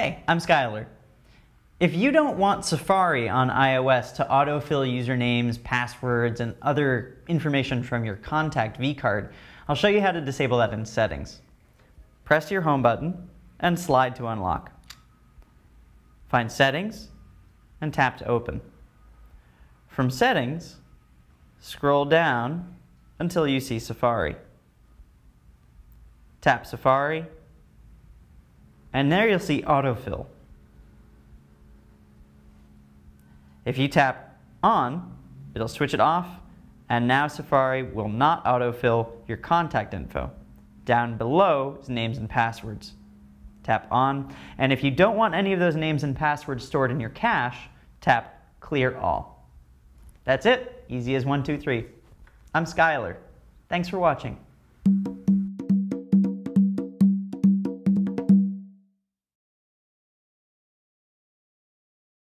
Hey, I'm Skylar. If you don't want Safari on iOS to autofill usernames, passwords, and other information from your contact vCard, I'll show you how to disable that in Settings. Press your Home button and slide to unlock. Find Settings and tap to open. From Settings, scroll down until you see Safari. Tap Safari, and there you'll see Autofill. If you tap on, it'll switch it off, and now Safari will not autofill your contact info. Down below is names and passwords. Tap on, and if you don't want any of those names and passwords stored in your cache, tap Clear All. That's it, easy as one, two, three. I'm Skylar. Thanks for watching.